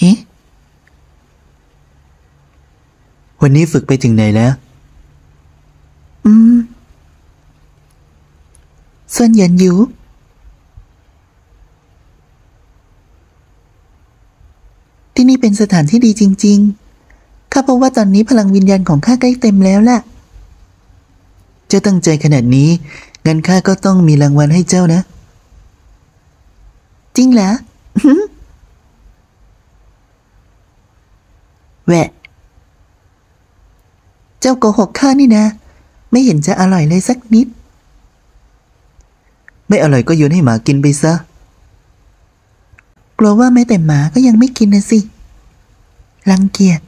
เอ๊ะวันนี้ฝึกไปถึงไหนแล้ว อืม ส่วนเหยินอยู่ ที่นี่เป็นสถานที่ดีจริง ๆ ข้าเพราะว่าตอนนี้พลังวิญญาณของข้าใกล้เต็มแล้วล่ะ เจ้าตั้งใจขนาดนี้ งั้นข้าก็ต้องมีรางวัลให้เจ้านะ จริงเหรอ แหวะ เจ้าโกหกข้านี่นะ ไม่เห็นจะอร่อยเลยสักนิด ไม่อร่อยก็โยนให้หมากินไปซะ กลัวว่าแม้แต่หมาก็ยังไม่กินนะสิ รังเกียจ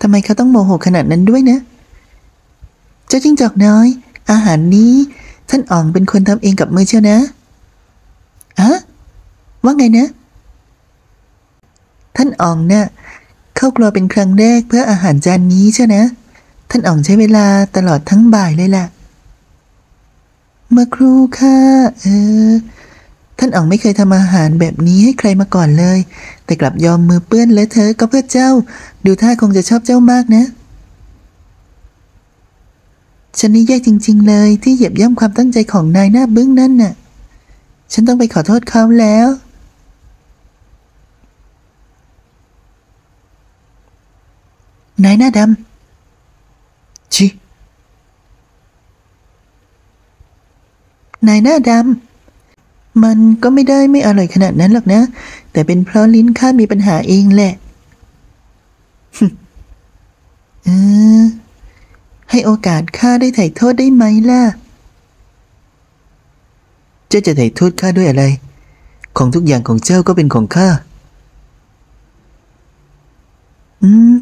ทำไมเขาต้องโมโหขนาดนั้นด้วยนะ เจ้าจิ้งจอกน้อย อาหารนี้ท่านอ่องเป็นคนทำเองกับมือเชียวนะอะ ว่าไงนะ ท่านอ่องเนะ่ะเข้าครัวเป็นครั้งแรกเพื่ออาหารจานนี้เชียวนะ ท่านอ่องใช้เวลาตลอดทั้งบ่ายเลยล่ะ เมื่อครู่ค่ะเออ ท่านอ๋องไม่เคยทำอาหารแบบนี้ให้ใครมาก่อนเลย แต่กลับยอมมือเปื้อนเลอะเทอะก็เพื่อเจ้า ดูท่าคงจะชอบเจ้ามากนะฉันนี่แย่จริง ๆ เลยที่เหยียบย่ำความตั้งใจของนายหน้าบึ้งนั่นน่ะ ฉันต้องไปขอโทษเขาแล้ว นายหน้าดำ ชินายหน้าดำ มันก็ไม่ได้ไม่อร่อยขนาดนั้นหรอกนะ แต่เป็นเพราะลิ้นข้ามีปัญหาเองแหละเออให้โอกาสข้าได้ไถ่โทษได้ไหมล่ะ เจ้าจะไถ่โทษข้าด้วยอะไร ของทุกอย่างของเจ้าก็เป็นของข้า อืม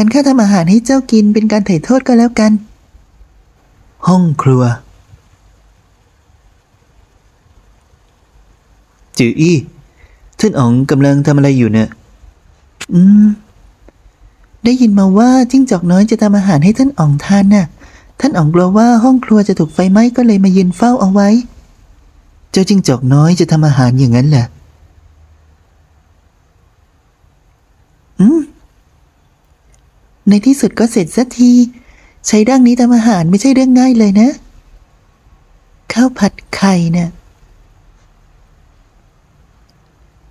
งั้นข้าทำอาหารให้เจ้ากินเป็นการไถ่โทษก็แล้วกัน ห้องครัว จืออี้ท่านอ๋องกำลังทำอะไรอยู่เนี่ย อืม ได้ยินมาว่าจิ้งจอกน้อยจะทำอาหารให้ท่านอ่องทานน่ะ ท่านอ่องกลัวว่าห้องครัวจะถูกไฟไหม้ก็เลยมายืนเฝ้าเอาไว้ เจ้าจิ้งจอกน้อยจะทำอาหารอย่างนั้นแหละอืม ในที่สุดก็เสร็จสักที ใช้ร่างนี้ทำอาหารไม่ใช่เรื่องง่ายเลยนะ ข้าวผัดไข่น่ะ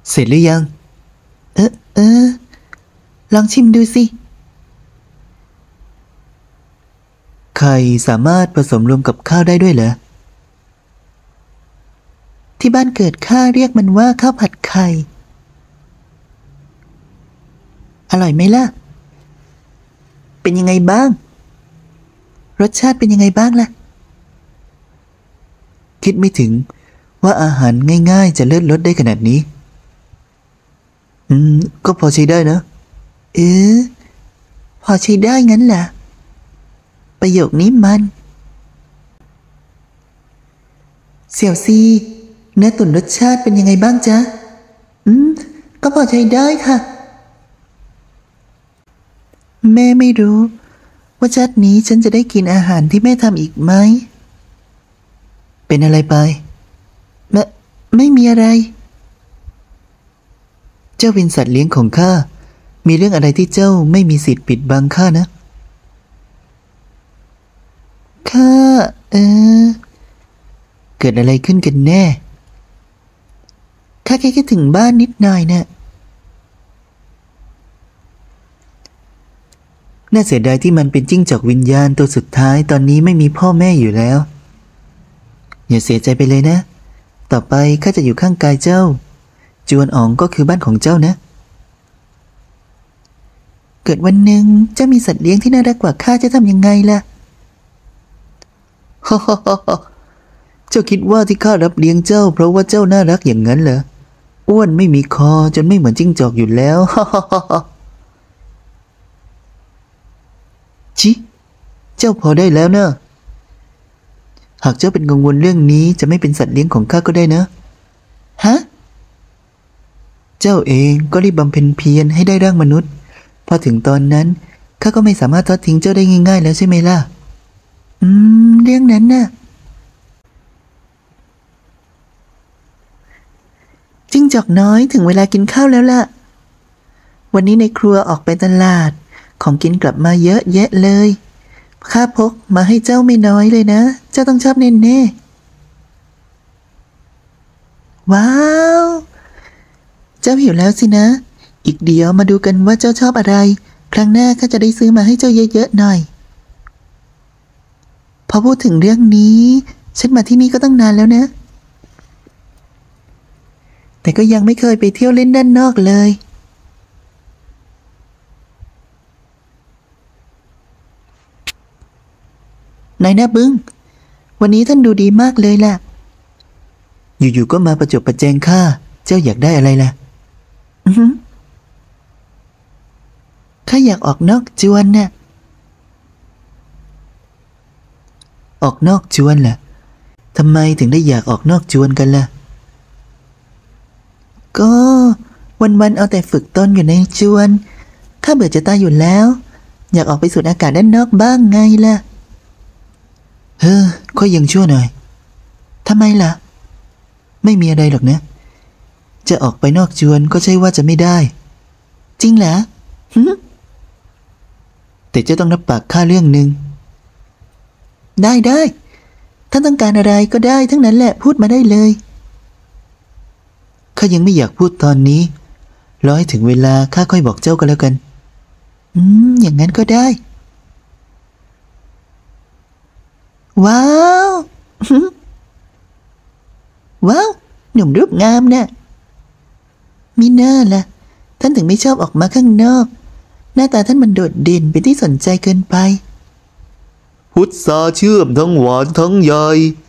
เสร็จหรือยัง เออเออ ลองชิมดูสิ ไข่สามารถผสมรวมกับข้าวได้ด้วยเหรอ ที่บ้านเกิดข้าเรียกมันว่าข้าวผัดไข่ อร่อยไหมล่ะ เป็นยังไงบ้าง รสชาติเป็นยังไงบ้างล่ะ คิดไม่ถึงว่าอาหารง่ายๆ จะเลิศรสได้ขนาดนี้ อืม ก็พอใช้ได้นะ เออ พอใช้ได้งั้นแหละประโยคนี้มัน เสี่ยวซีเนื้อตุ๋นรสชาติเป็นยังไงบ้างจ๊ะ อืม ก็พอใช้ได้ค่ะ แม่ไม่รู้ ว่าชาตินี้ฉันจะได้กินอาหารที่แม่ทำอีกไหม เป็นอะไรไปไม่ไม่มีอะไร เจ้าเป็นสัตว์เลี้ยงของข้า มีเรื่องอะไรที่เจ้าไม่มีสิทธิ์ปิดบังข้านะ ข้า เออ เกิดอะไรขึ้นกันแน่ ข้าแค่คิดถึงบ้านนิดหน่อยเนะ่ะ น่าเสียดายที่มันเป็นจิ้งจอกวิญญาณตัวสุดท้ายตอนนี้ไม่มีพ่อแม่อยู่แล้ว อย่าเสียใจไปเลยนะ ต่อไปข้าจะอยู่ข้างกายเจ้า จวนอ๋องก็คือบ้านของเจ้านะ เกิดวันหนึ่งเจ้ามีสัตว์เลี้ยงที่น่ารักกว่าข้าจะทำยังไงล่ะฮ่าฮ่าฮ่าเจ้าคิดว่าที่ข้ารับเลี้ยงเจ้า เพราะว่าเจ้าน่ารักอย่างนั้นเหรอ อ้วนไม่มีคอจนไม่เหมือนจิ้งจอกอยู่แล้วฮ่าฮ่าฮ่าฮ่า ชิ เจ้าพอได้แล้วเนอะหากเจ้าเป็นกังวลเรื่องนี้จะไม่เป็นสัตว์เลี้ยงของข้าก็ได้นะ ฮะ เจ้าเองก็รีบบำเพ็ญเพียรให้ได้ร่างมนุษย์ พอถึงตอนนั้นข้าก็ไม่สามารถทอดทิ้งเจ้าได้ง่ายๆแล้วใช่ไหมล่ะ อืม เรื่องนั้นน่ะจิ้งจอกน้อยถึงเวลากินข้าวแล้วล่ะ วันนี้ในครัวออกไปตลาด ของกินกลับมาเยอะแยะเลย ข้าพกมาให้เจ้าไม่น้อยเลยนะ เจ้าต้องชอบแน่ๆว้าว เจ้าหิวแล้วสินะ อีกเดียวมาดูกันว่าเจ้าชอบอะไร ครั้งหน้าข้าจะได้ซื้อมาให้เจ้าเยอะๆหน่อย พอพูดถึงเรื่องนี้ ฉันมาที่นี่ก็ตั้งนานแล้วนะ แต่ก็ยังไม่เคยไปเที่ยวเล่นด้านนอกเลย นายหน้าบึง้ง วันนี้ท่านดูดีมากเลยล่ะ อยู่ๆก็มาประจบประแจงข้า เจ้าอยากได้อะไรล่ะ อือข้าอยากออกนอกจวนน่ะ ออกนอกจวนล่ะทำไมถึงได้อยากออกนอกจวนกันล่ะ ก็วันๆเอาแต่ฝึกตนอยู่ในจวน ข้าเบื่อจะตายอยู่แล้ว อยากออกไปสูดอากาศด้านนอกบ้างไงล่ะ เฮ้อค่อยยังชั่วหน่อยทำไมล่ะ ไม่มีอะไรหรอกนะ จะออกไปนอกจวนก็ใช่ว่าจะไม่ได้ จริงเหรอหึแต่เจ้าต้องรับปากข้าเรื่องหนึ่ง ได้ได้ท่านต้องการอะไรก็ได้ทั้งนั้นแหละพูดมาได้เลยข้ายังไม่อยากพูดตอนนี้รอให้ถึงเวลาข้าค่อยบอกเจ้าก็แล้วกัน อืม อย่างนั้นก็ได้ ว้าวหึว้าว หนุ่มรูปงามนะ่ะมีหน้าล่ะ ท่านถึงไม่ชอบออกมาข้างนอก หน้าตาท่านมันโดดเด่นเป็นที่สนใจเกินไป พุทราเชื่อมทั้งหวานทั้งใย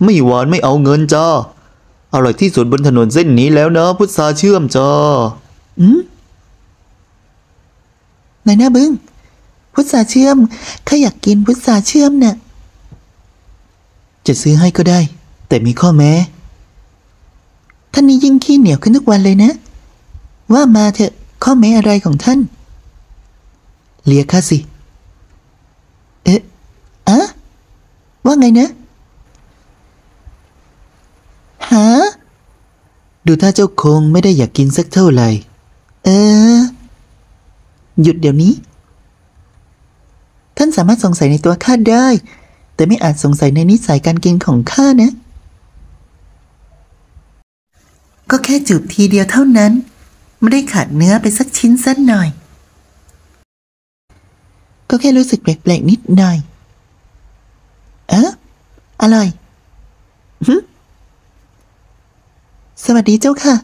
ไม่หวานไม่เอาเงินจ้า อร่อยที่สุดบนถนนเส้นนี้แล้วนะ พุทราเชื่อมจ้าอืมนายหน้าบึง้งพุทราเชื่อมข้าอยากกินพุทราเชื่อมน่ะ จะซื้อให้ก็ได้ แต่มีข้อแม้ ท่านนี้ยิ่งขี้เหนียวขึ้นทุกวันเลยนะ ว่ามาเถอะข้อแม้อะไรของท่าน เลียข้าสิ เอ๊ะอะว่าไงนะหาดูถ้าเจ้าคงไม่ได้อยากกินสักเท่าไหร่ เออ หยุดเดี๋ยวนี้ ท่านสามารถสงสัยในตัวข้าได้ แต่ไม่อาจสงสัยในนิสัยการกินของข้านะ ก็แค่จูบทีเดียวเท่านั้น ไม่ได้ขาดเนื้อไปสักชิ้นสักหน่อย ก็แค่รู้สึกแปลกๆนิดหน่อย เอ๊ะอร่อยหึสวัสดีเจ้าค่ะ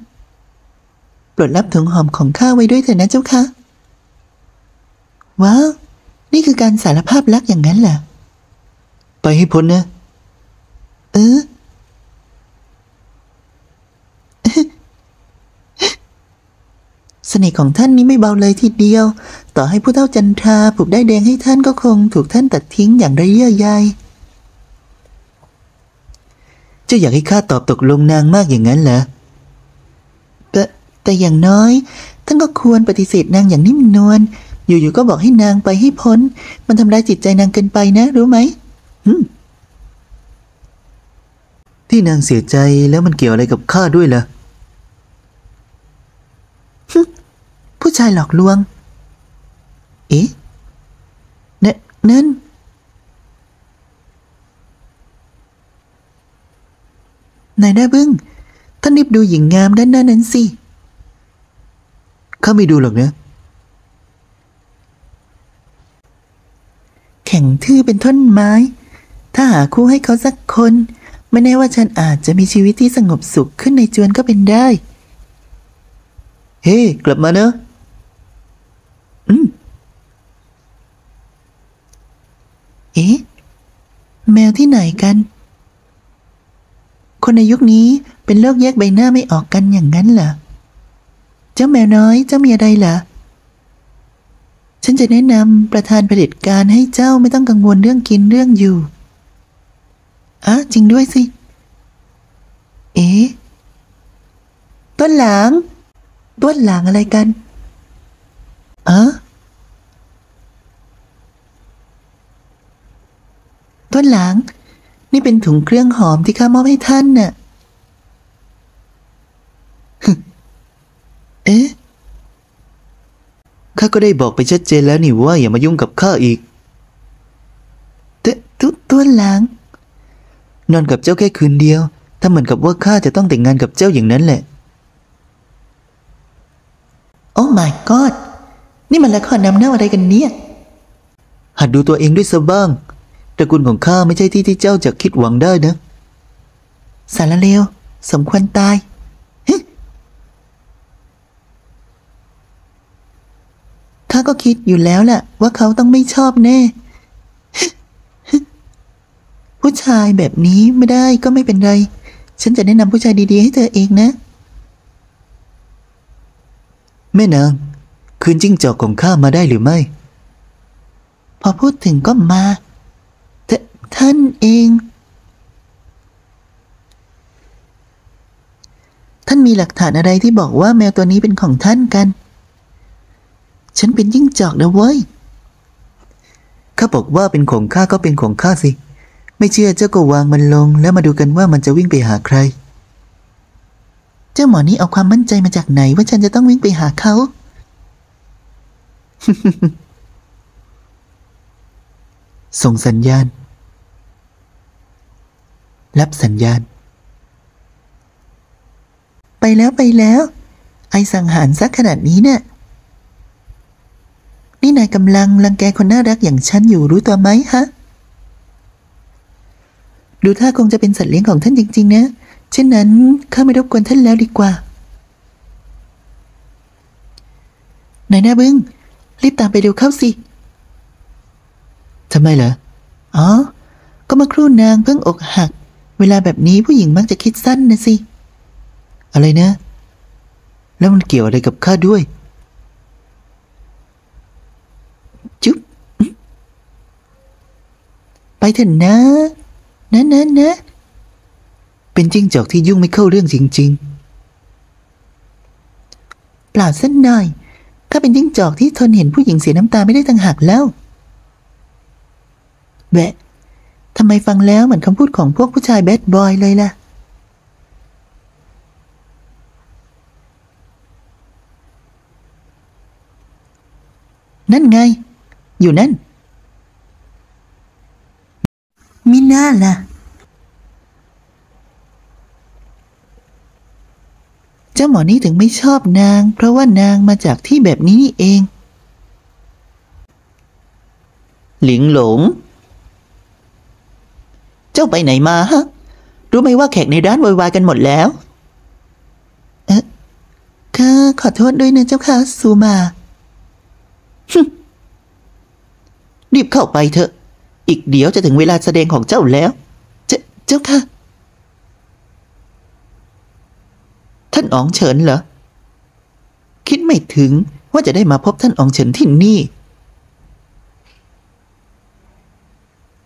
ปรดรับถุงหอมของข้าไว้ด้วยเถอะนะเจ้าค่ะ ว้าว นี่คือการสารภาพรักอย่างนั้นเหรอ ไปให้พ้นนะ เออเสน่ห์ของท่านนี้ไม่เบาเลยทีเดียว ต่อให้ผู้เท่าจันทราผูกได้แดงให้ท่านก็คงถูกท่านตัดทิ้งอย่างไรเยื่อใยเจ้าอยากให้ข้าตอบตกลงนางมากอย่างนั้นเหรอแต่แต่อย่างน้อย ท่านก็ควรปฏิเสธนางอย่างนิ่มนวลอยู่ๆก็บอกให้นางไปให้พ้น มันทำร้ายจิตใจนางเกินไปนะ รู้ไหม ที่นางเสียใจแล้วมันเกี่ยวอะไรกับข้าด้วยล่ะ ผู้ชายหลอกลวง เอ๊ะนนั่นนายหน้าบึ้งท่านรีบดูหญิงงามด้านหน้านั้นสิข้าไม่ดูหรอกเนะแข่งทื่อเป็นท่อนไม้ ถ้าหาคู่ให้เขาสักคน ไม่แน่ว่าฉันอาจจะมีชีวิตที่สงบสุขขึ้นในจวนก็เป็นได้ เฮ้ กลับมาเนอะ อืม เอ๊ะ แมวที่ไหนกัน คนในยุคนี้เป็นโรคแยกใบหน้าไม่ออกกันอย่างนั้นเหรอ เจ้าแมวน้อยเจ้ามีอะไรเหรอฉันจะแนะนำประธานเผด็จการให้เจ้าไม่ต้องกังวลเรื่องกินเรื่องอยู่ อะจริงด้วยสิ เอ๊ต้นหลางต้นหลางอะไรกันเออต้นหลางนี่เป็นถุงเครื่องหอมที่ข้ามอบให้ท่านน่ะ เอ๊ะ ข้าก็ได้บอกไปชัดเจนแล้วนี่ว่าอย่ามายุ่งกับข้าอีกตตุตัวหลัง นอนกับเจ้าแค่คืนเดียว ถ้าเหมือนกับว่าข้าจะต้องแต่งงานกับเจ้าอย่างนั้นแหละ โอ้ my god นี่มันละครนำเน่าอะไรกันเนี่ย หัดดูตัวเองด้วยซะบ้างตระกูลของข้าไม่ใช่ที่ที่เจ้าจะคิดหวังได้นะ สารเลวสมควรตายฮึข้าก็คิดอยู่แล้วแหละว่าเขาต้องไม่ชอบแน่ฮึผู้ ชายแบบนี้ไม่ได้ก็ไม่เป็นไร ฉันจะแนะนำผู้ชายดีๆ ให้เธอเองนะ แม่นางคืนจิ้งจอกของข้ามาได้หรือไม่ พอพูดถึงก็มาทท่านเอง ท่านมีหลักฐานอะไรที่บอกว่าแมวตัวนี้เป็นของท่านกัน ฉันเป็นยิ่งจอกนะเว้ยข้าบอกว่าเป็นของข้าก็เป็นของข้าสิ ไม่เชื่อเจ้าก็วางมันลง แล้วมาดูกันว่ามันจะวิ่งไปหาใคร เจ้าหมอนี่เอาความมั่นใจมาจากไหนว่าฉันจะต้องวิ่งไปหาเขา ส่งสัญญาณ รับสัญญาณ ไปแล้วไปแล้ว ไอสังหารซักขนาดนี้เนี่ยนี่นายกำลังรังแกคนน่ารักอย่างฉันอยู่รู้ตัวไหมฮะ ดูท่าคงจะเป็นสัตว์เลี้ยงของท่านจริง ๆ นะ เช่นนั้นข้าไม่รบกวนท่านแล้วดีกว่านายหน้าบึ้งรีบตามไปเร็วเข้าสิทำไมเหรอ อ๋อ ก็เมื่อครู่นางเพิ่งอกหัก เวลาแบบนี้ผู้หญิงมักจะคิดสั้นนะสิ อะไรนะ แล้วมันเกี่ยวอะไรกับข้าด้วย จุ๊บ ไปเถอะนะ นะนะนะเป็นจิ้งจอกที่ยุ่งไม่เข้าเรื่องจริงเปล่าสักหน่อยข้าเป็นจิ้งจอกที่ทนเห็นผู้หญิงเสียน้ำตาไม่ได้ต่างหากแล้วแบะทำไมฟังแล้วเหมือนคำพูดของพวกผู้ชายแบดบอยเลยล่ะ นั่นไง อยู่นั่น มิน่าล่ะ เจ้าหมอนี่ถึงไม่ชอบนาง เพราะว่านางมาจากที่แบบนี้นี่เองๆหลิงหลง เจ้าไปไหนมาฮะ รู้ไหมว่าแขกในร้านโวยวายกันหมดแล้ว เอ๊ะข้าขอโทษด้วยนะเจ้าค่ะซูมารีบเข้าไปเถอะ อีกเดี๋ยวจะถึงเวลาแสดงของเจ้าแล้ว เจ้าเจ้าค่ะ ท่านอ๋องเฉินเหรอ คิดไม่ถึงว่าจะได้มาพบท่านอ๋องเฉินที่นี่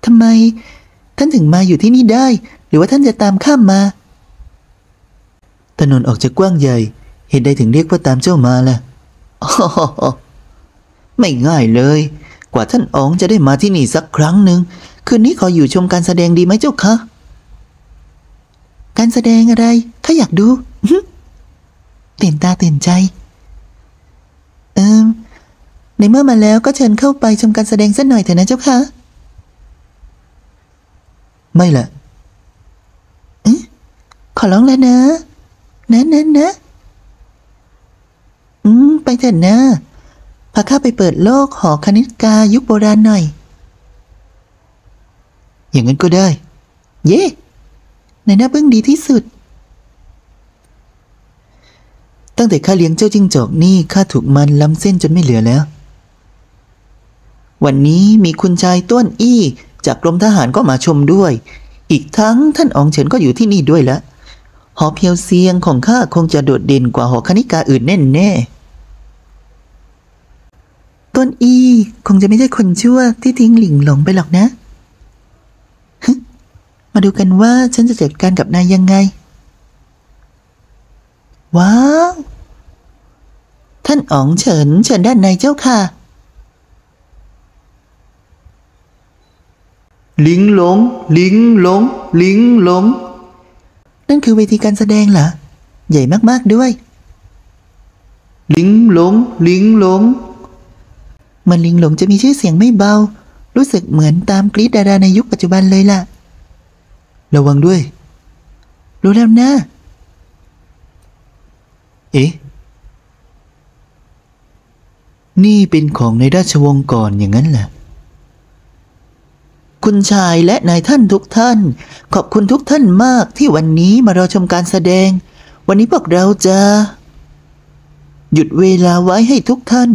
ทำไม ท่านถึงมาอยู่ที่นี่ได้ หรือว่าท่านจะตามข้ามมา ถนนออกจะกว้างใหญ่ เหตุใดถึงเรียกว่าตามเจ้ามาล่ะอ๋อไม่ง่ายเลย กว่าท่านอ๋องจะได้มาที่นี่สักครั้งหนึ่งคืนนี้ขออยู่ชมการแสดงดีไหมเจ้าคะ การแสดงอะไรข้าอยากดูอื้อหือตื่นตาตื่นใจ เอิมในเมื่อมาแล้วก็เชิญเข้าไปชมการแสดงสักหน่อยเถอะนะเจ้าคะไม่ล่ะขอร้องแล้วนะนะนะนะอืมไปเถอะนะ พาข้าไปเปิดโลกหอคณิตกายุคโบราณหน่อย อย่างนั้นก็ได้ เย่ในหน้าเบึ้งดีที่สุด ตั้งแต่ข้าเลี้ยงเจ้าจิ้งจอกนี่ข้าถูกมันล้ำเส้นจนไม่เหลือแล้ว วันนี้มีคุณชายต้วนอี้ จากกรมทหารก็มาชมด้วย อีกทั้งท่านอองเฉินก็อยู่ที่นี่ด้วยละหอเพียวเซียงของข้าคงจะโดดเด่นกว่าหอคณิกาอื่นแน่แน่ๆ ต้นอี้คงจะไม่ใช่คนชั่วที่ทิ้งหลิงหลงไปหรอกนะฮึมาดูกันว่าฉันจะจัดการกับนายยังไง ว้าว ท่านอ๋องเฉินเชิญด้านในเจ้าค่ะ ลิงหลง ลิงหลง ลิงหลง นั่นคือเวทีการแสดงเหรอ ใหญ่มากๆด้วย ลิงหลง ลิงหลง มันลิงหลงจะมีชื่อเสียงไม่เบา รู้สึกเหมือนตามกรีดดาราในยุคปัจจุบันเลยล่ะ ระวังด้วย รู้แล้วนะ เอ๊ะ นี่เป็นของในราชวงศ์ก่อนอย่างนั้นแหละคุณชายและนายท่านทุกท่าน ขอบคุณทุกท่านมากที่วันนี้มารอชมการแสดง วันนี้พวกเราจะ หยุดเวลาไว้ให้ทุกท่าน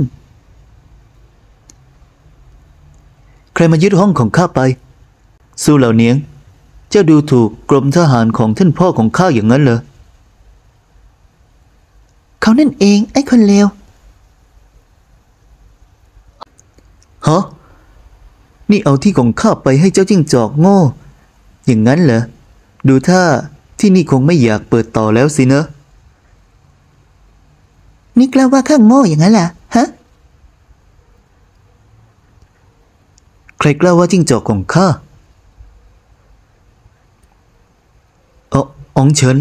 ใครมายึดห้องของข้าไป สู้เหล่าเนียง เจ้าดูถูกกรมทหารของท่านพ่อของข้าอย่างนั้นเหรอ เขานั่นเองไอ้คนเลวฮะนี่เอาที่ของข้าไปให้เจ้าจิ้งจอกโง่ อย่างนั้นเหรอ ดูท่าที่นี่คงไม่อยากเปิดต่อแล้วสินะนี่กล้าว่าข้าโง่อย่างนั้นล่ะ ฮะ ใค รกล้าว่าจิ้งจอกของข้า เอออองเฉิน